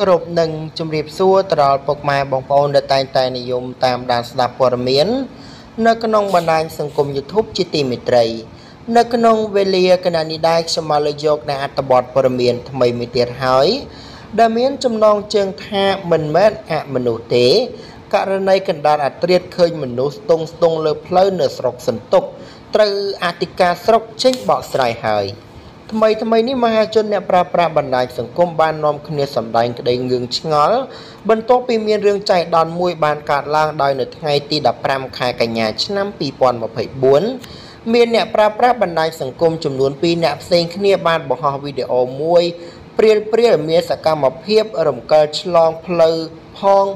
គ្រប់នឹងជម្រាបសួរទៅដល់ពុកម៉ែបងប្អូនដែលតែងតែនិយមតាមដានស្ដាប់ព័ត៌មាន នៅក្នុងបណ្ដាញសង្គម YouTube ជាទីមេត្រី នៅក្នុងវេលាគណៈនេះដែរខ្ញុំមកលើកយកនៅអត្ថបទព័ត៌មានថ្មីមួយទៀតហើយ ដែលមានចំណងជើងថាមិនមែនអមនុស្សទេករណីកណ្ដាលអាត្រៀតឃើញមនុស្សស្ទង់ស្ទង់លើផ្លូវនៅស្រុកសន្ទុកត្រូវអធិការស្រុកចេញបកស្រាយហើយ។ ថ្មីថ្មីនេះមហាជនអ្នកប្រើប្រាស់បណ្ដាញសង្គមបាននាំគ្នាសម្ដែងក្តីងឿងឆ្ងល់បន្ទាប់ពីមានរឿងចៃដន្យមួយបានកើតឡើងដោយនៅថ្ងៃទី15ខែកញ្ញាឆ្នាំ2024មានអ្នកប្រើប្រាស់បណ្ដាញសង្គមចំនួន2អ្នកផ្សេងគ្នាបានបង្ហោះវីដេអូមួយព្រាលព្រាលមានសកម្មភាពរំកិលឆ្លងផ្លូវផង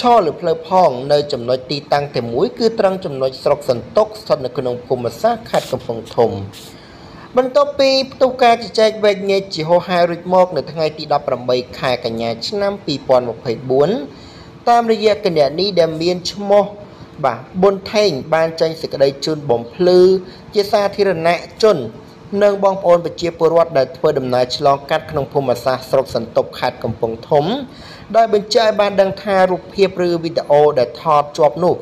ឈរលើផ្លូវផងនៅចំណុចទីតាំងតែមួយគឺត្រង់ចំណុចស្រុកសន្ទុកស្ថិតនៅក្នុងភូមិសាស្ត្រខេត្តកំពង់ធំ បន្ទាប់ពីផ្ទុះការជជែកវែកញែកជាហោហែរួចមកនៅថ្ងៃទី18ខែកញ្ញាឆ្នាំ2024តាមរយៈគណនីដែលមានឈ្មោះបាទប៊ុនថេងបានចេញសេចក្តីជូនបំភ្លឺជាសាធារណជន និងបងប្អូនប្រជាពលរដ្ឋដែលធ្វើដំណើរឆ្លងកាត់ក្នុងភូមិសាស្ត្រស្រុកសន្ទុកខេត្តកំពង់ធំ ដោយបញ្ជាក់ឲ្យបានដឹងថារូបភាពឬវីដេអូដែលថតជាប់នោះ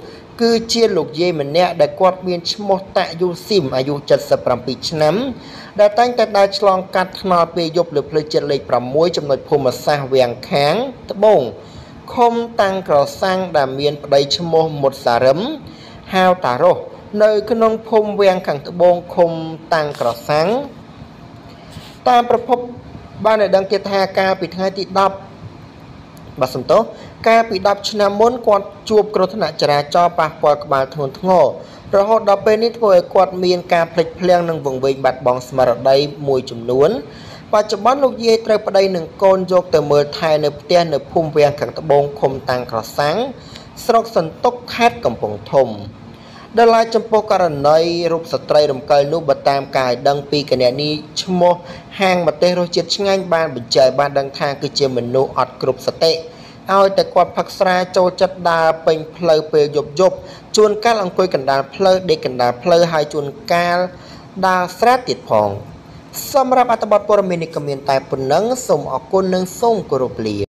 គឺជាលោកយាយម្នាក់ដែលគាត់មានឈ្មោះតាក់យូស៊ីមអាយុ77ឆ្នាំដែលតែងតែដើរឆ្លងកាត់ថ្នល់ពេលយប់លើផ្លូវជាតិលេខ6ចំណុចភូមិសាស្ត្រវាំងខាងត្បូងឃុំតាំងក្រសាំងដែលមានប្តីឈ្មោះមុតសារឹមហៅតារ៉ូនៅក្នុងភូមិវាំងខាងត្បូងឃុំតាំងក្រសាំងតាមប្រភពបានឲ្យដឹងទៀតថាកាលពីថ្ងៃទី10 បាទសំទោសកាលពី10ឆ្នាំមុនគាត់ជួបគ្រោះថ្នាក់ចរាចរណ៍ប៉ះពាល់ក្បាលធ្ងន់ធ្ងររហូតដល់ពេលនេះធ្វើឲ្យគាត់មានការភ្លេចភ្លាំងនិងវង្វេងបាត់បង់ស្មារតីមួយចំនួនបច្ចុប្បន្នលោកយាយត្រូវប្តីនឹងកូនយកទៅមើលថែនៅផ្ទះនៅភូមិវាំងខាងត្បូងឃុំតាំងក្រសាំងស្រុកសន្ទុកខេត្តកំពង់ធំ ដល់ឡាយចំពោះករណីរូបស្ត្រីរំកិលនោះបើតាមការឲ្យដឹងពីគណនីឈ្មោះហាងម្ទេសរសជាតិឆ្ងាញ់បានបញ្ជាក់បានដឹងថាគឺជាមនុស្សអត់គ្រប់សតិឲ្យតែគាត់ផឹកស្រាចូលចិត្តដើរពេញផ្លូវពេលយប់យប់ជួនកាលអង្គុយកណ្ដាលផ្លូវដេកកណ្ដាលផ្លូវហើយជួនកាលដើរស្រាទៀតផងសម្រាប់អត្ថបទព័ត៌មាននេះក៏មានតែប៉ុណ្ណឹងសូមអរគុណនិងសូមគោរពលា